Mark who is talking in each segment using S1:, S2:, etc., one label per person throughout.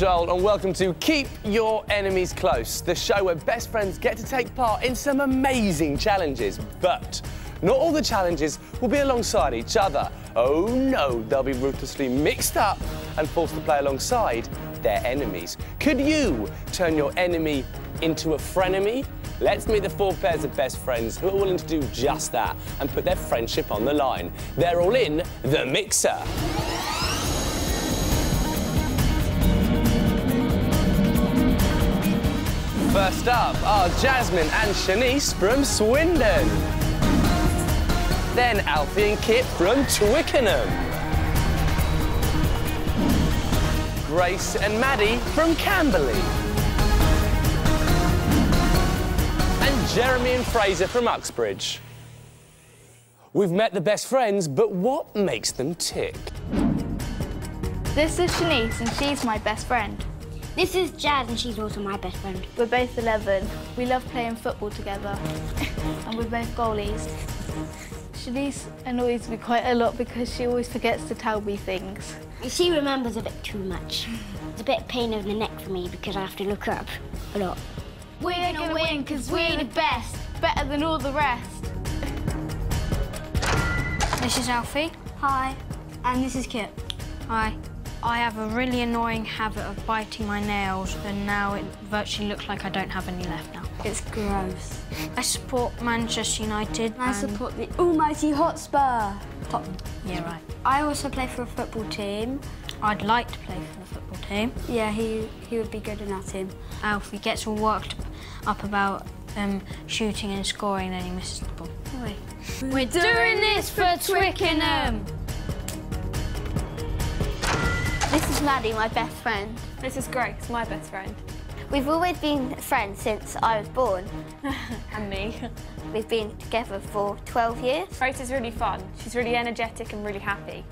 S1: And welcome to Keep Your Enemies Close, the show where best friends get to take part in some amazing challenges. But not all the challenges will be alongside each other. Oh no, they'll be ruthlessly mixed up and forced to play alongside their enemies. Could you turn your enemy into a frenemy? Let's meet the four pairs of best friends who are willing to do just that and put their friendship on the line. They're all in the mixer. First up are Jazmin and Shanice from Swindon. Then Alfie and Kipp from Twickenham. Grace and Maddie from Camberley. And Jeremy and Frazer from Uxbridge. We've met the best friends, but what makes them tick?
S2: This is Shanice, and she's my best friend.
S3: This is Jazz, and she's also my best friend.
S2: We're both 11. We love playing football together, and we're both goalies. Shanice annoys me quite a lot because she always forgets to tell me things.
S3: She remembers a bit too much. It's a bit of pain in the neck for me because I have to look up a lot.
S2: We're, gonna, win because we're the best, better than all the rest.
S4: This is Alfie.
S3: Hi. And this is Kipp.
S4: Hi. I have a really annoying habit of biting my nails, and now it virtually looks like I don't have any left now.
S3: It's gross.
S4: I support Manchester United.
S3: I support the almighty Hotspur. Tottenham.
S4: Yeah, right.
S3: I also play for a football team.
S4: I'd like to play for the football team.
S3: Yeah, he, he would be good in that team.
S4: Alfie gets all worked up about um, shooting and scoring, and he misses the ball.
S2: We're doing this for Twickenham. This is Maddie, my best friend.
S5: This is Grace, my best friend.
S3: We've always been friends since I was born.
S5: And me.
S3: We've been together for 12 years.
S5: Grace is really fun. She's really energetic and really happy.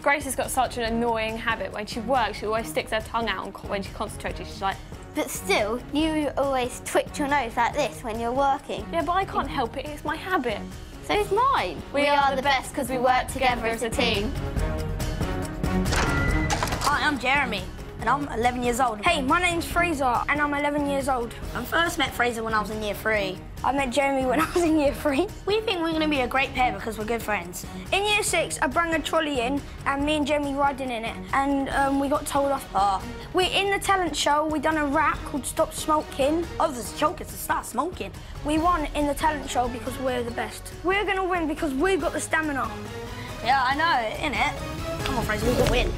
S5: Grace has got such an annoying habit. When she works, she always sticks her tongue out and when she's concentrated. She's like,
S3: But still, you always twitch your nose like this when you're working.
S5: yeah, but I can't help it. It's my habit.
S3: So it's mine.
S5: We are the best because we work together as a team.
S6: Hi, I'm Jeremy, and I'm 11 years old.
S7: Hey, my name's Frazer, and I'm 11 years old.
S6: I first met Frazer when I was in year three.
S7: I met Jeremy when I was in year three.
S6: We think we're going to be a great pair because we're good friends.
S7: In year six, I brought a trolley in, and me and Jeremy riding in it, and um, we got told off.
S6: Oh.
S7: We're in the talent show. We done a rap called "Stop Smoking."
S6: Others there's a choker to start smoking.
S7: We won in the talent show because we're the best. We're gonna win because we've got the stamina.
S6: Yeah, I know, innit? Come on, Frazer, we can win.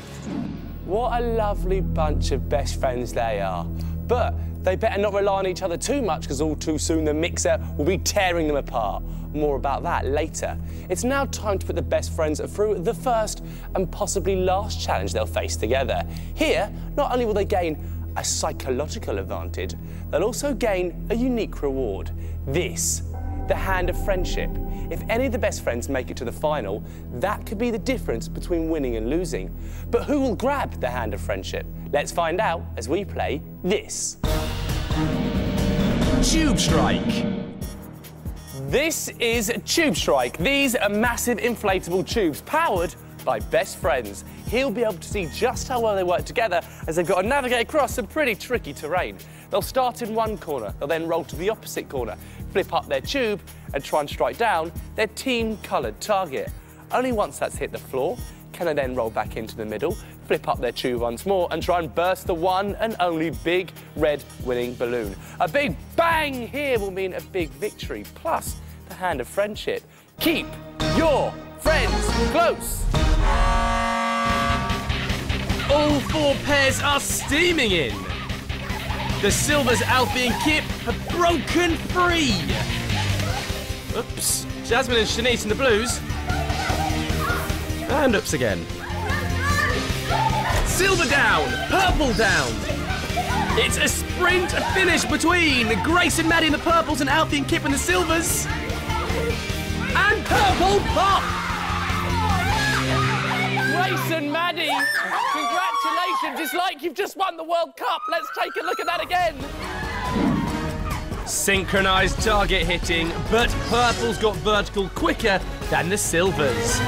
S1: What a lovely bunch of best friends they are. But they better not rely on each other too much because all too soon the mixer will be tearing them apart. More about that later. It's now time to put the best friends through the first and possibly last challenge they'll face together. Here, not only will they gain a psychological advantage, they'll also gain a unique reward. This the hand of friendship. If any of the best friends make it to the final, that could be the difference between winning and losing. But who will grab the hand of friendship? Let's find out as we play this.
S8: Tube Strike.
S1: This is Tube Strike. These are massive inflatable tubes powered by best friends. He'll be able to see just how well they work together as they've got to navigate across some pretty tricky terrain. They'll start in one corner, they'll then roll to the opposite corner, flip up their tube and try and strike down their team-coloured target. Only once that's hit the floor can they then roll back into the middle, flip up their tube once more and try and burst the one and only big red winning balloon. A big bang here will mean a big victory, plus the hand of friendship. Keep your friends close.
S8: All four pairs are steaming in. The Silvers, Alfie and Kipp have broken free. Oops. Jazmin and Shanice in the blues. And ups again. Silver down, purple down. It's a sprint finish between Grace and Maddie in the purples and Alfie and Kipp in the silvers. And purple pop.
S1: Grace and Maddie, congratulations. It's like you've just won the World Cup. Let's take a look at that again.
S8: Synchronized target hitting, but purple's got vertical quicker than the silvers.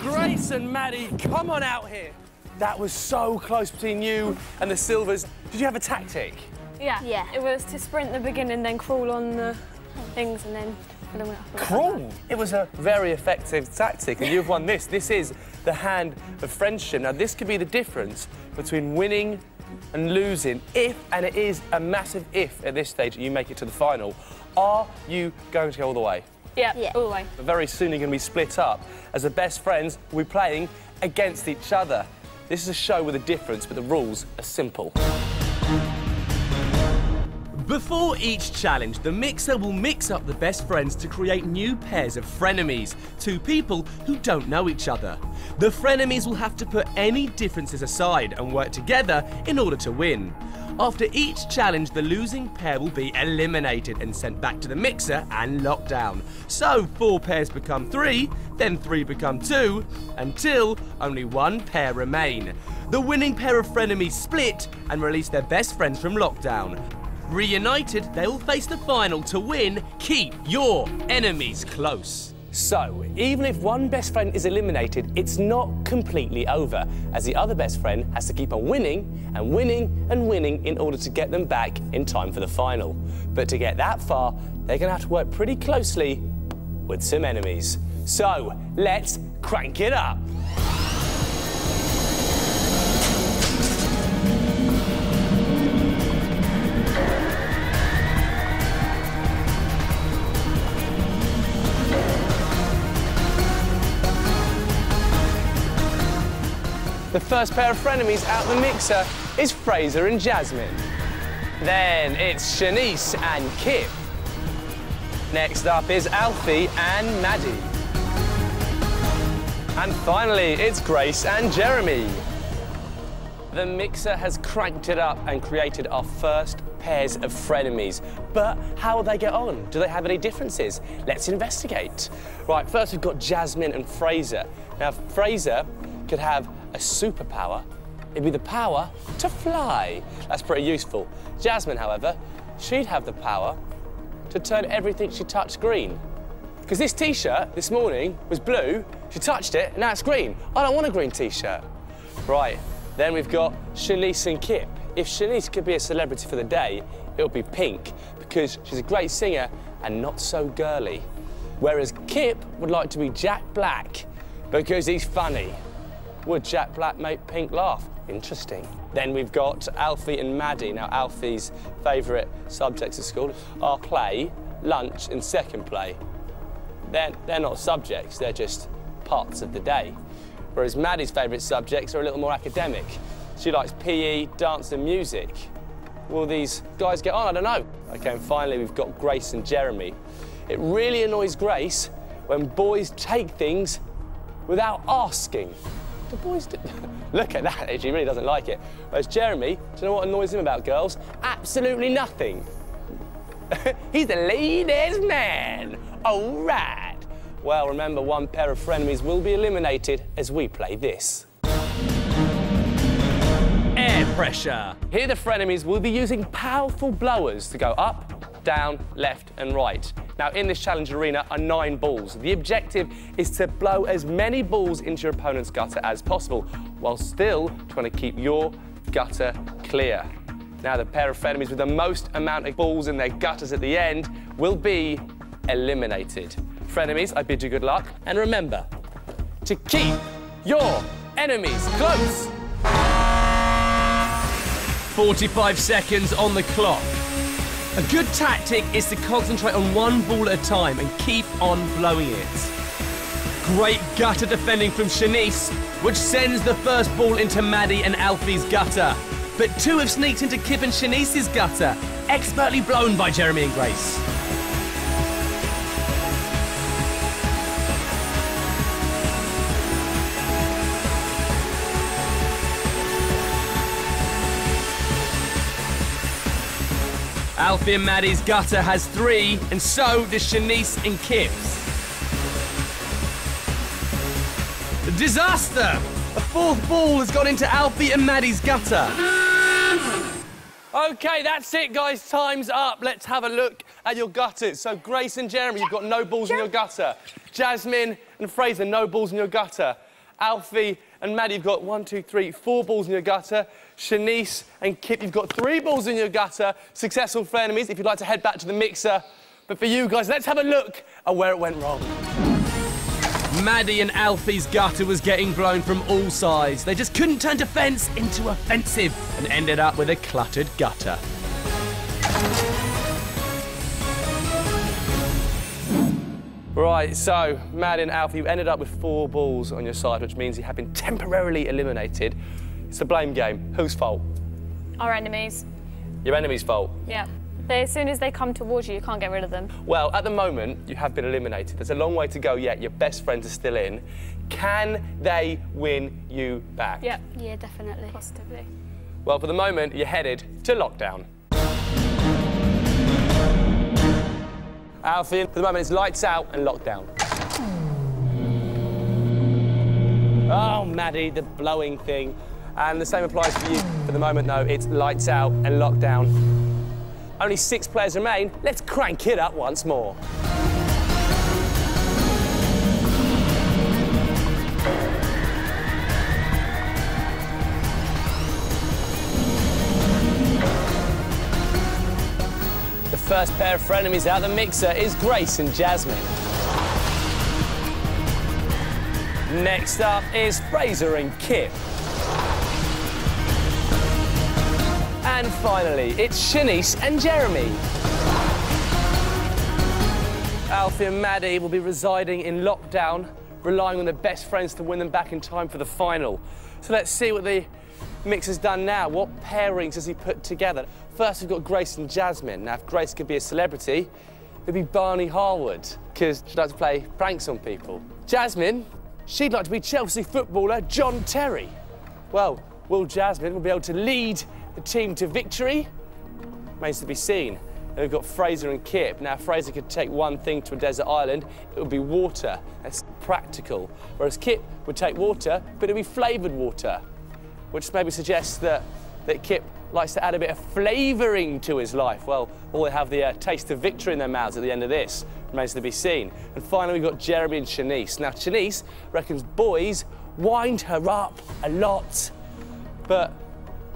S1: Grace and Maddie, come on out here. That was so close between you and the Silvers. Did you have a tactic?
S5: Yeah.
S7: Yeah.
S5: It was to sprint the beginning, then crawl on the things, and then fill them up.
S1: Crawl. It was a very effective tactic, and you've won this. This is the hand of friendship. Now, this could be the difference between winning and losing if, and it is a massive if at this stage, you make it to the final. Are you going to go all the way?
S5: Yeah,
S7: Yeah.
S5: all the way.
S1: But Very soon you're going to be split up. As the best friends, we'll be playing against each other. This is a show with a difference, but the rules are simple.
S8: Before each challenge, the mixer will mix up the best friends to create new pairs of frenemies, two people who don't know each other. The frenemies will have to put any differences aside and work together in order to win. After each challenge, the losing pair will be eliminated and sent back to the mixer and locked down. So four pairs become three, then three become two, until only one pair remain. The winning pair of frenemies split and release their best friends from lockdown. Reunited, they will face the final to win Keep Your Enemies Close.
S1: So, even if one best friend is eliminated, it's not completely over, as the other best friend has to keep on winning and winning and winning in order to get them back in time for the final. But to get that far, they're going to have to work pretty closely with some enemies. So, let's crank it up. The first pair of frenemies out the mixer is Frazer and Jazmin. Then it's Shanice and Kipp. Next up is Alfie and Maddie. And finally, it's Grace and Jeremy. The mixer has cranked it up and created our first pairs of frenemies. But how will they get on? Do they have any differences? Let's investigate. Right, first we've got Jazmin and Frazer. Now, Frazer could have a superpower. It'd be the power to fly. That's pretty useful. Jazmin, however, she'd have the power to turn everything she touched green. Because this t-shirt this morning was blue, she touched it, and now it's green. I don't want a green t-shirt. Right, then we've got Shanice and Kipp. If Shanice could be a celebrity for the day, it would be Pink, because she's a great singer and not so girly. Whereas Kipp would like to be Jack Black, because he's funny. Would Jack Black make Pink laugh? Interesting. Then we've got Alfie and Maddie. Now, Alfie's favourite subjects at school are play, lunch, and second play. They're, they're not subjects, they're just parts of the day. Whereas Maddie's favourite subjects are a little more academic. She likes PE, dance, and music. Will these guys get on? I don't know. Okay, and finally, we've got Grace and Jeremy. It really annoys Grace when boys take things without asking. The boys do. Look at that, she really doesn't like it. Whereas Jeremy, do you know what annoys him about girls? Absolutely nothing. He's the ladies' man. All right. Well, remember, one pair of frenemies will be eliminated as we play this.
S8: Air pressure.
S1: Here, the frenemies will be using powerful blowers to go up, down, left, and right. Now, in this challenge arena are nine balls. The objective is to blow as many balls into your opponent's gutter as possible, while still trying to keep your gutter clear. Now, the pair of frenemies with the most amount of balls in their gutters at the end will be eliminated. Frenemies, I bid you good luck, and remember to keep your enemies close.
S8: 45 seconds on the clock. A good tactic is to concentrate on one ball at a time and keep on blowing it. Great gutter defending from Shanice, which sends the first ball into Maddie and Alfie's gutter. But two have sneaked into Kipp and Shanice's gutter, expertly blown by Jeremy and Grace. Alfie and Maddie's gutter has three, and so does Shanice and Kipp's. Disaster! A fourth ball has gone into Alfie and Maddie's gutter.
S1: Okay, that's it, guys. Time's up. Let's have a look at your gutters. So, Grace and Jeremy, you've got no balls in your gutter. Jazmin and Frazer, no balls in your gutter. Alfie and Maddie, you've got one, two, three, four balls in your gutter. Shanice and Kipp, you've got three balls in your gutter. Successful frenemies if you'd like to head back to the mixer. But for you guys, let's have a look at where it went wrong.
S8: Maddie and Alfie's gutter was getting blown from all sides. They just couldn't turn defence into offensive and ended up with a cluttered gutter.
S1: Right, so Maddie and Alfie, you ended up with four balls on your side, which means you have been temporarily eliminated. It's a blame game. Whose fault?
S5: Our enemies.
S1: Your enemy's fault.
S5: Yeah. They, as soon as they come towards you, you can't get rid of them.
S1: Well, at the moment, you have been eliminated. There's a long way to go yet. Your best friends are still in. Can they win you back?
S5: Yeah.
S3: Yeah, definitely.
S5: Positively.
S1: Well, for the moment, you're headed to lockdown. Alfie, for the moment, it's lights out and lockdown. Oh, Maddie, the blowing thing. And the same applies for you. For the moment, though, it's lights out and lockdown. Only six players remain. Let's crank it up once more. The first pair of frenemies out the mixer is Grace and Jazmin. Next up is Frazer and Kipp. And finally, it's Shanice and Jeremy. Alfie and Maddie will be residing in lockdown, relying on their best friends to win them back in time for the final. So let's see what the mix has done now. What pairings has he put together? First, we've got Grace and Jazmin. Now, if Grace could be a celebrity, it'd be Barney Harwood, because she'd like to play pranks on people. Jazmin, she'd like to be Chelsea footballer John Terry. Well, will Jazmin will be able to lead the team to victory? Remains to be seen. And we've got Frazer and Kipp. Now, Frazer could take one thing to a desert island, it would be water. That's practical. Whereas Kipp would take water, but it would be flavoured water, which maybe suggests that, that Kipp likes to add a bit of flavouring to his life. Well, will they have the uh, taste of victory in their mouths at the end of this? Remains to be seen. And finally, we've got Jeremy and Shanice. Now, Shanice reckons boys wind her up a lot, but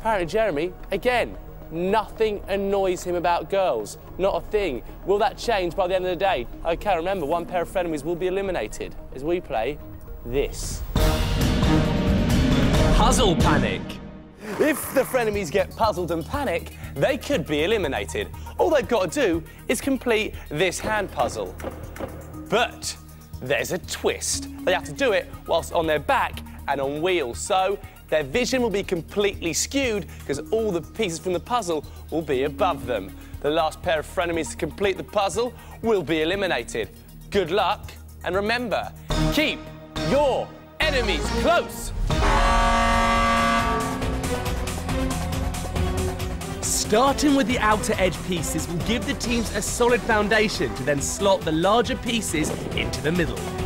S1: apparently Jeremy, again, nothing annoys him about girls. Not a thing. Will that change by the end of the day? Okay, remember, one pair of frenemies will be eliminated as we play this.
S8: Puzzle panic.
S1: If the frenemies get puzzled and panic, they could be eliminated. All they've got to do is complete this hand puzzle. But there's a twist. They have to do it whilst on their back and on wheels. So their vision will be completely skewed because all the pieces from the puzzle will be above them. The last pair of frenemies to complete the puzzle will be eliminated. Good luck, and remember, keep your enemies close.
S8: Starting with the outer edge pieces will give the teams a solid foundation to then slot the larger pieces into the middle.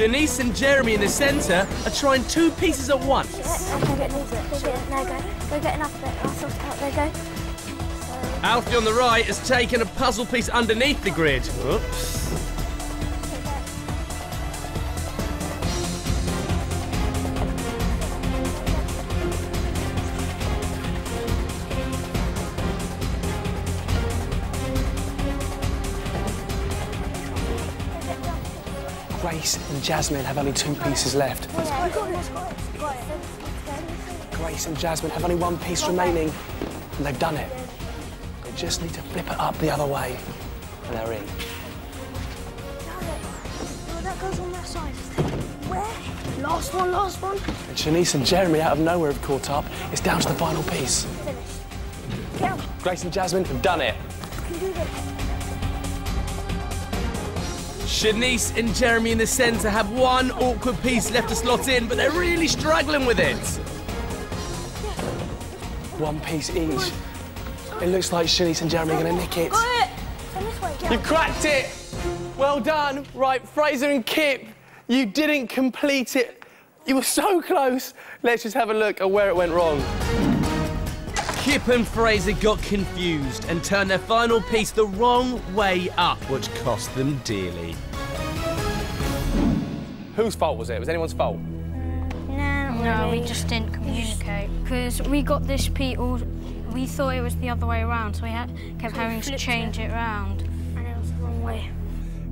S8: Shanice and Jeremy in the centre are trying two pieces at once.
S7: Go get needs it. Go get no, go. Go get enough of it. I'll sort it out. There go.
S8: Alfie on the right has taken a puzzle piece underneath the grid. Oops.
S1: Grace and Jazmin have only two pieces left. Grace and Jazmin have only one piece remaining, and they've done it. They just need to flip it up the other way, and they're in.
S7: That goes on that side. Where? Last one, last one.
S1: And Shanice and Jeremy, out of nowhere, have caught up. It's down to the final piece.
S7: Finish. Get on.
S1: Grace and Jazmin have done it.
S8: Shanice and Jeremy in the centre have one awkward piece left to slot in, but they're really struggling with it.
S1: One piece each. It looks like Shanice and Jeremy are going to nick it.
S7: Got it. Turn this way. Get
S1: You
S7: on.
S1: cracked it! Well done. Right, Frazer and Kipp, you didn't complete it. You were so close. Let's just have a look at where it went wrong.
S8: Kipp and Frazer got confused and turned their final piece the wrong way up, which cost them dearly.
S1: Whose fault was it? Was anyone's fault?
S7: No,
S4: No, we just didn't communicate because we got this piece all. We thought it was the other way around, so we had, kept having to change it round.
S7: And it was the wrong way.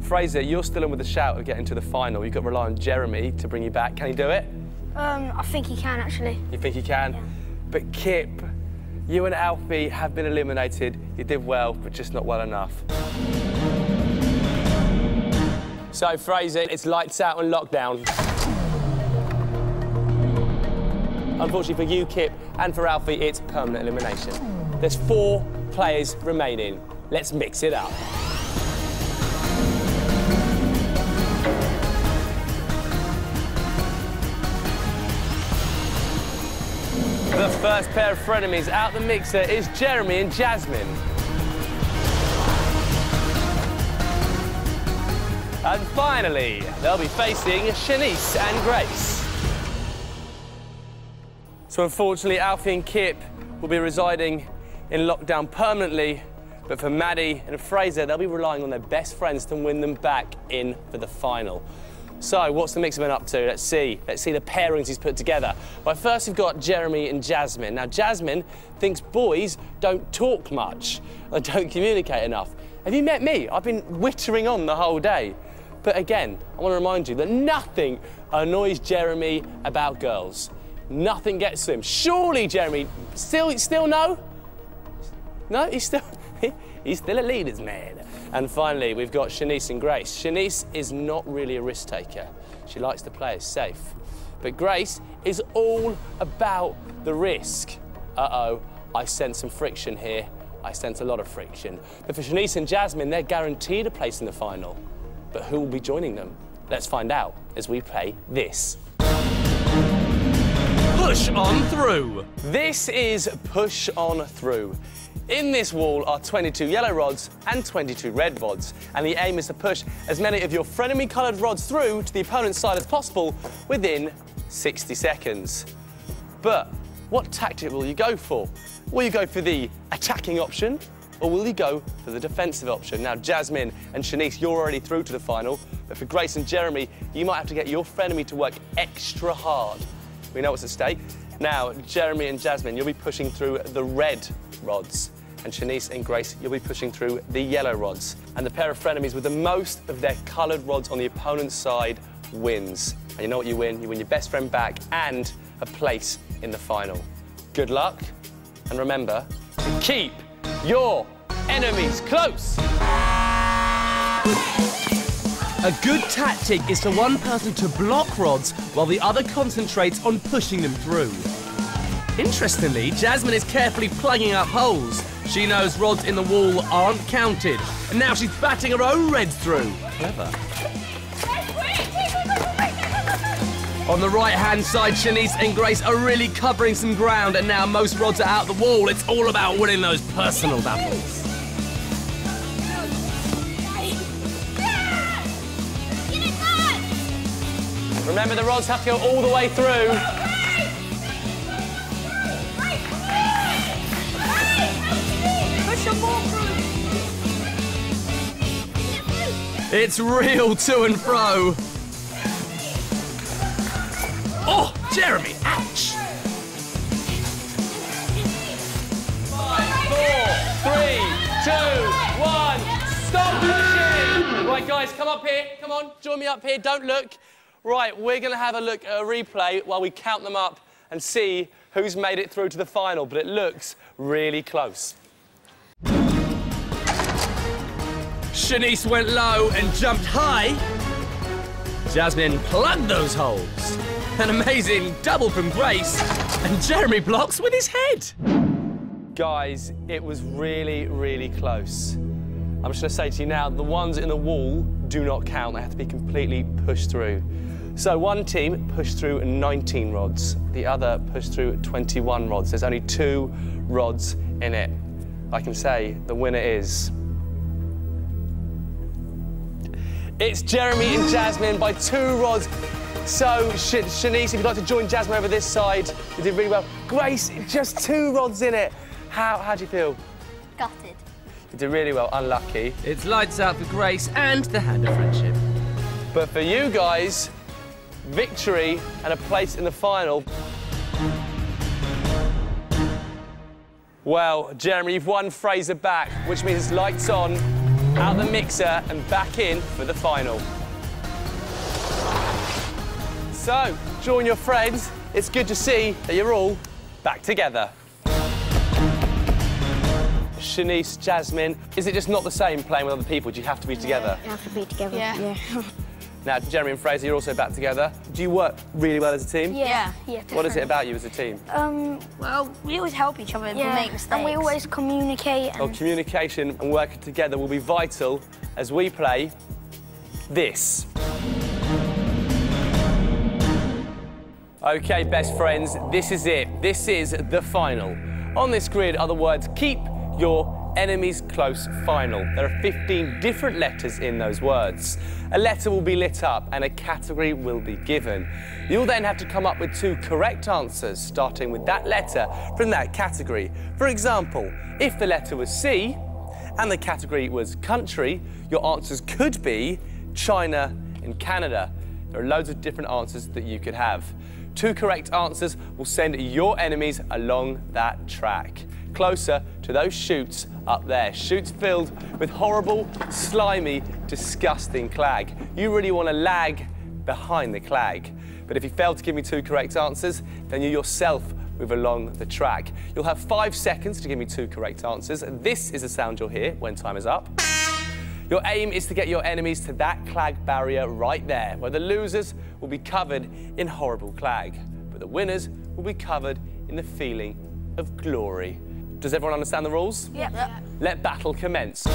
S1: Frazer, you're still in with a shout of getting to the final. You've got to rely on Jeremy to bring you back. Can he do it?
S7: Um, I think he can actually.
S1: You think he can? Yeah. But Kipp, you and Alfie have been eliminated. You did well, but just not well enough. So, Frazer, it's lights out and lockdown. Unfortunately for you, Kipp, and for Alfie, it's permanent elimination. There's four players remaining. Let's mix it up. The first pair of frenemies out the mixer is Jeremy and Jazmin. And finally, they'll be facing Shanice and Grace. So unfortunately, Alfie and Kipp will be residing in lockdown permanently, but for Maddie and Frazer, they'll be relying on their best friends to win them back in for the final. So, what's the mixer been up to? Let's see. Let's see the pairings he's put together. Well, first we've got Jeremy and Jazmin. Now, Jazmin thinks boys don't talk much and don't communicate enough. Have you met me? I've been wittering on the whole day. But again, I want to remind you that nothing annoys Jeremy about girls. Nothing gets to him. Surely, Jeremy, still, still no? No, he's still, he's still a leader's man. And finally, we've got Shanice and Grace. Shanice is not really a risk taker. She likes to play it safe. But Grace is all about the risk. Uh-oh, I sense some friction here. I sense a lot of friction. But for Shanice and Jazmin, they're guaranteed a place in the final. But who will be joining them? Let's find out as we play this.
S8: Push on through.
S1: This is Push On Through. In this wall are 22 yellow rods and 22 red rods, and the aim is to push as many of your frenemy coloured rods through to the opponent's side as possible within 60 seconds. But what tactic will you go for? Will you go for the attacking option, or will you go for the defensive option? Now, Jazmin and Shanice, you're already through to the final, but for Grace and Jeremy, you might have to get your frenemy to work extra hard. We know what's at stake. Now, Jeremy and Jazmin, you'll be pushing through the red rods. And Shanice and Grace, you'll be pushing through the yellow rods. And the pair of frenemies with the most of their coloured rods on the opponent's side wins. And you know what you win? You win your best friend back and a place in the final. Good luck. And remember keep your enemies close.
S8: A good tactic is for one person to block rods while the other concentrates on pushing them through. Interestingly, Jazmin is carefully plugging up holes. She knows rods in the wall aren't counted, and now she's batting her own reds through. Clever. On the right-hand side, Shanice and Grace are really covering some ground, and now most rods are out the wall. It's all about winning those personal battles.
S1: Remember, the rods have to go all the way through.
S8: It's real to and fro. Jeremy, ouch!
S1: Four, three, two, one. Stop pushing! Right, guys, come up here. Come on, join me up here. Don't look. Right, we're going to have a look at a replay while we count them up and see who's made it through to the final. But it looks really close.
S8: Shanice went low and jumped high. Jazmin plugged those holes. An amazing double from Grace. And Jeremy blocks with his head.
S1: Guys, it was really, really close. I'm just going to say to you now, the ones in the wall do not count. They have to be completely pushed through. So one team pushed through 19 rods, the other pushed through 21 rods. There's only two rods in it. I can say the winner is. It's Jeremy and Jazmin by two rods. So, Sh Shanice, if you'd like to join Jazmin over this side, you did really well. Grace, just two rods in it. How, how do you feel?
S6: Gutted.
S1: You did really well, unlucky.
S8: It's lights out for Grace and the Hand of Friendship.
S1: But for you guys, victory and a place in the final. Well, Jeremy, you've won Frazer back, which means it's lights on, out the mixer and back in for the final. So, join your friends. It's good to see that you're all back together. Shanice, Jazmin, is it just not the same playing with other people? Do you have to be together?
S3: We have to be together.
S2: Yeah.
S1: Now, Jeremy and Frazer, you're also back together. Do you work really well as a team?
S7: Yeah. Yeah.
S1: What is it about you as a team?
S7: Um,
S6: Well, we always help each other if
S7: yeah.
S6: make mistakes.
S7: And we always communicate.
S1: Well, communication and working together will be vital as we play this. Okay, best friends, this is it. This is the final. On this grid are the words keep your enemies close final. There are 15 different letters in those words. A letter will be lit up and a category will be given. You'll then have to come up with two correct answers, starting with that letter from that category. For example, if the letter was C and the category was country, your answers could be China and Canada. There are loads of different answers that you could have. Two correct answers will send your enemies along that track, closer to those chutes up there. Chutes filled with horrible, slimy, disgusting clag. You really want to lag behind the clag. But if you fail to give me two correct answers, then you yourself move along the track. You'll have five seconds to give me two correct answers. This is the sound you'll hear when time is up. Your aim is to get your enemies to that clag barrier right there, where the losers will be covered in horrible clag, but the winners will be covered in the feeling of glory. Does everyone understand the rules?
S6: Yep.
S1: Let battle commence.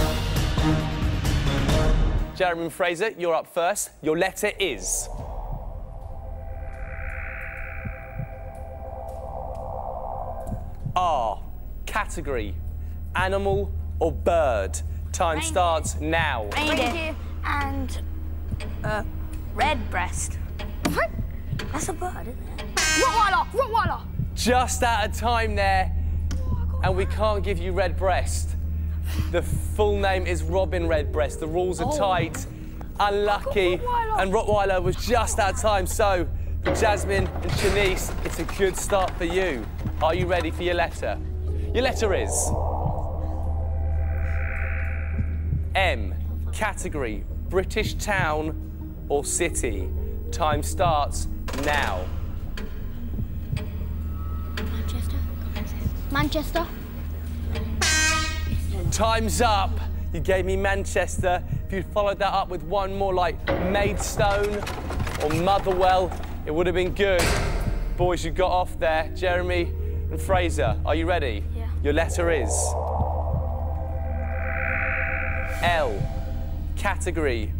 S1: Jeremy Frazer, you're up first. Your letter is. R. Category. Animal or bird. Time starts now.
S6: Reindeer.
S7: and
S6: Uh, red breast. That's a bird, isn't it?
S7: Rottweiler. Rottweiler.
S1: Just out of time there, and we can't give you Redbreast. The full name is Robin Redbreast. The rules are tight. Unlucky,
S7: Rottweiler.
S1: and Rottweiler was just out of time. So, for Jazmin and Shanice, it's a good start for you. Are you ready for your letter? Your letter is M. Category: British town or city. Time starts now.
S3: Manchester. Manchester.
S1: Time's up. You gave me Manchester. If you'd followed that up with one more like Maidstone or Motherwell, it would have been good. Boys, you got off there. Jeremy and Frazer, are you ready?
S7: Yeah.
S1: Your letter is L. Category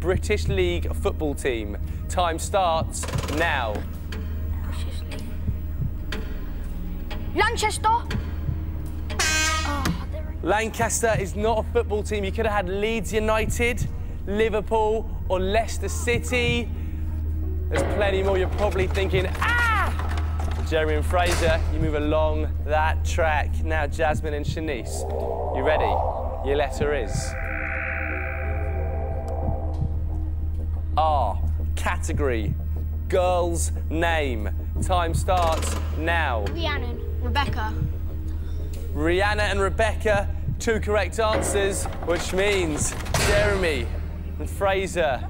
S1: British League football team. Time starts now.
S7: Lanchester.
S1: Lancaster is not a football team. You could have had Leeds United, Liverpool, or Leicester City. There's plenty more you're probably thinking, ah! Jeremy and Frazer, you move along that track. Now, Jazmin and Shanice, you ready? Your letter is R. Category Girl's name. Time starts now.
S3: Rhiannon.
S2: Rebecca.
S1: Rihanna and Rebecca, two correct answers, which means Jeremy and Frazer,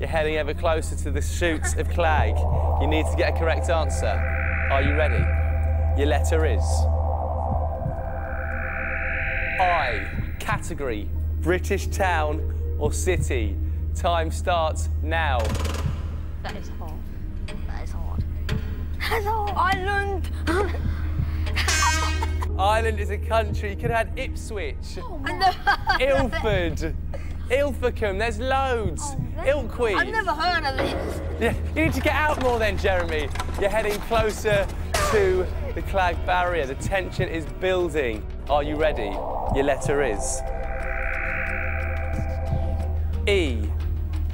S1: you're heading ever closer to the chutes of Clag. You need to get a correct answer. Are you ready? Your letter is I. Category British town or city. Time starts now.
S6: That is hard. That is hard.
S7: That's Hello, Ireland.
S1: Ireland is a country. You could have had Ipswich, oh, Ilford, Ilfracombe. There's loads. Oh, Ilqueed.
S6: I've never heard of this.
S1: Yeah, you need to get out more then, Jeremy. You're heading closer to the Clag barrier. The tension is building. Are you ready? Your letter is E.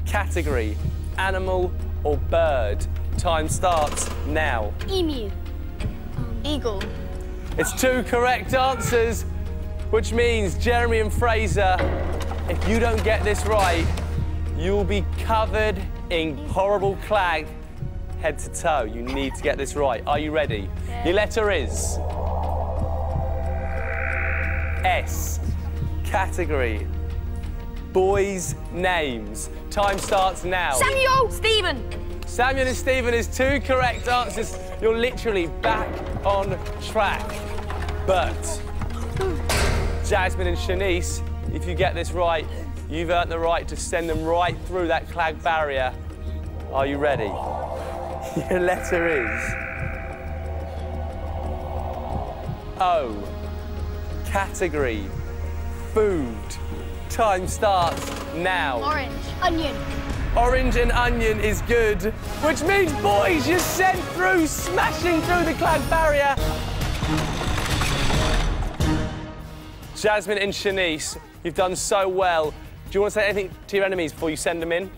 S1: Category: animal or bird. Time starts now.
S3: Emu.
S2: Eagle.
S1: It's two correct answers, which means Jeremy and Frazer, if you don't get this right, you'll be covered in horrible clag head to toe. You need to get this right. Are you ready? Your letter is S. Category. Boys' names. Time starts now.
S7: Samuel! Stephen!
S1: Samuel and Stephen is two correct answers. You're literally back on track. But Jazmin and Shanice, if you get this right, you've earned the right to send them right through that clag barrier. Are you ready? Your letter is O. Category food. Time starts now.
S2: Orange.
S7: Onion.
S1: Orange and onion is good, which means, boys, you're sent through, smashing through the clag barrier. Jazmin and Shanice, you've done so well. Do you want to say anything to your enemies before you send them in?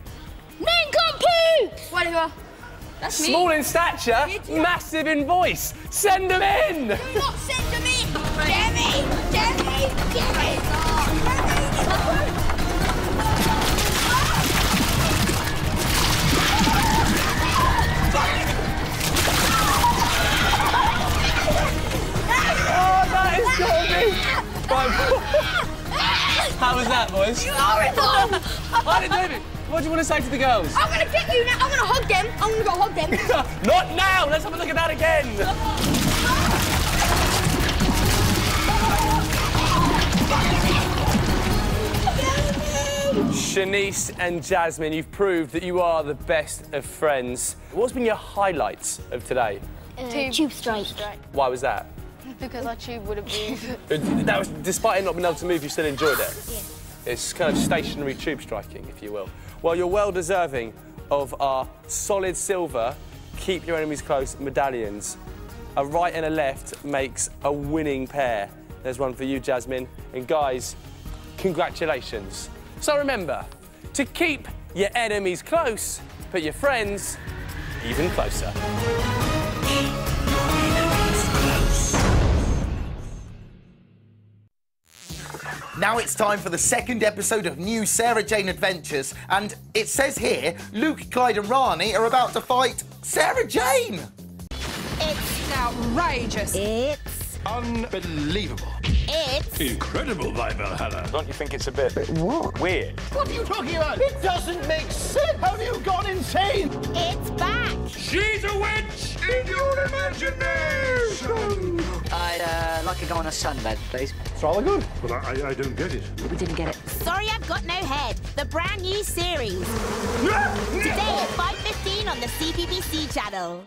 S7: Nincompoop! Whatever.
S5: That's me.
S1: Small in stature, massive in voice. Send them in! Oh, that! How was that, boys?
S7: Horrible!
S1: I didn't do anything. What do you want to say to the girls?
S7: I'm gonna get you now. I'm gonna hug them. I'm gonna go hug them.
S1: Not now! Let's have a look at that again! Shanice and Jazmin, you've proved that you are the best of friends. What's been your highlights of today?
S3: Uh, tube strike.
S1: Why was that?
S2: Because our tube wouldn't move.
S1: That was, despite it not being able to move, you still enjoyed it. It's kind of stationary tube striking, if you will. Well, you're well deserving of our solid silver, keep your enemies close medallions. A right and a left makes a winning pair. There's one for you, Jazmin. And guys, congratulations. So remember, to keep your enemies close, put your friends even closer.
S9: Now it's time for the second episode of New Sarah Jane Adventures, and it says here Luke, Clyde, and Rani are about to fight Sarah Jane.
S10: It's outrageous.
S11: It's
S12: Unbelievable.
S11: It's
S12: Incredible, by Valhalla.
S1: Don't you think it's a bit what? weird?
S12: What are you talking about? It doesn't make sense. Have you gone insane?
S11: it's back.
S12: She's a witch in your imagination.
S13: I'd uh, like to go on a sunbed, please.
S12: It's rather good. But I, I don't get it.
S11: We didn't get it. Sorry, I've got no head. The brand new series today at 5:15 on the CBBC channel.